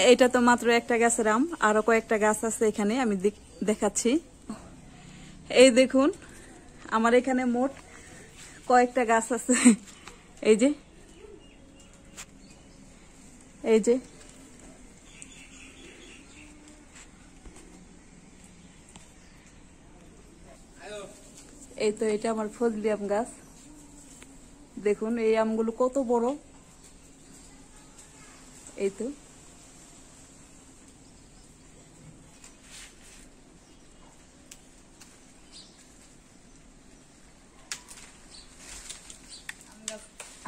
এটা তো মাত্র একটা গাছের আম আরও কয়েকটা গাছ আছে এখানে, আমি দেখ- দেখাচ্ছি। এই দেখুন, আমার এখানে মোট কয়েকটা গাছ আছে। এই যে। এই যে। এই তো এটা আমার ফজলি আম গাছ। দেখুন, এই আমগুলো কত বড়। এই তো।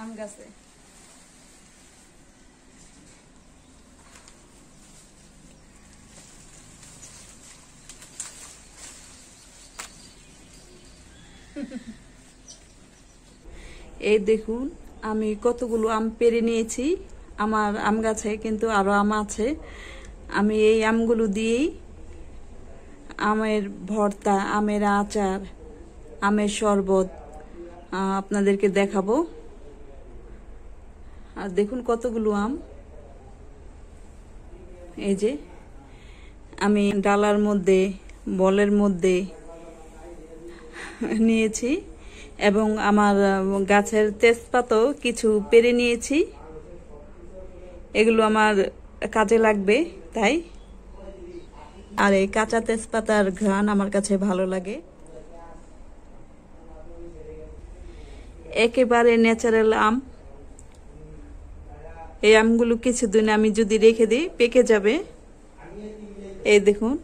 আম গাছে। এই দেখুন, আমি কতগুলো আম পেরে নিয়েছি। আমার আম গাছে কিন্তু আরও আম আছে। আমি এই আমগুলো দিয়েই আমের ভর্তা, আমের আচার, আমের শরবত আপনাদেরকে দেখাবো। আর দেখুন কতগুলো আম। এই যে, আমি ডালার মধ্যে, বলের মধ্যে নিয়েছি এবং আমার গাছের তেজপাতও কিছু পেরে নিয়েছি। এগুলো আমার কাজে লাগবে, তাই। আর এই কাঁচা তেজপাতার ঘ্রাণ আমার কাছে ভালো লাগে। একেবারে ন্যাচারাল আম। এই আমগুলো কিছুদিন আমি যদি রেখে দিই পেকে যাবে। এই দেখুন।